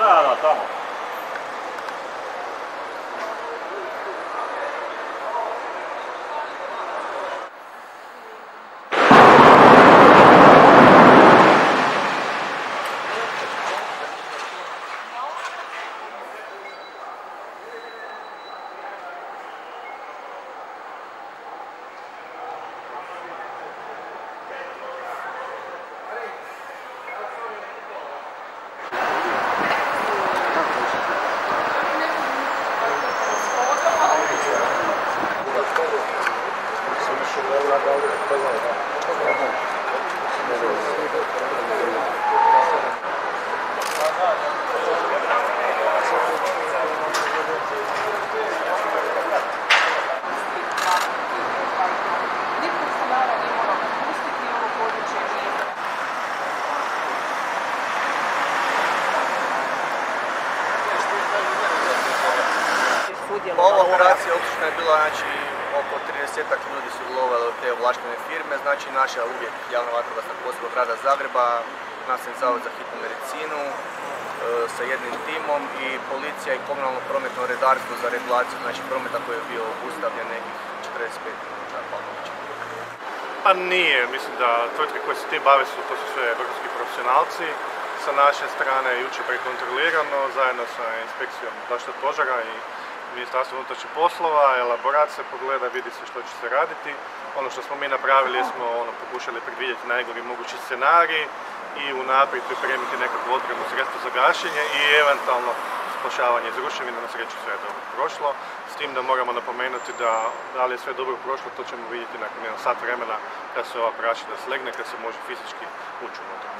Da, da, tamo. Nitko Ova operacija obično je bila znači oko 30 ljudi su lovali te ovlaštene firme, znači naša uvijek javna vatrogasna postrojba grada Zagreba, nastavni zavod za hitnu medicinu e, sa jednim timom i policija i komunalno prometno redarstvo za regulaciju znači prometa koji je bio ustavljen nekih 45 minuta. pa. Pa nije, mislim da tvrtke koje se tim bave su, to su sve vrhunski profesionalci. Sa naše strane jučer prekontrolirano zajedno sa inspekcijom zaštite požara i Ministarstvo unutrašnjih poslova, elaborat se pogleda, vidi se što će se raditi. Ono što smo mi napravili smo ono, pokušali predvidjeti najgori mogući scenarij i unaprijed pripremiti nekakvo odbranu sredstvo za gašenje i eventualno spašavanje iz ruševina. Na sreću sve je dobro prošlo. S tim da moramo napomenuti da da li je sve dobro prošlo, to ćemo vidjeti nakon jedan sat vremena kad se ova prašina slegne, kad se može fizički ući unutra.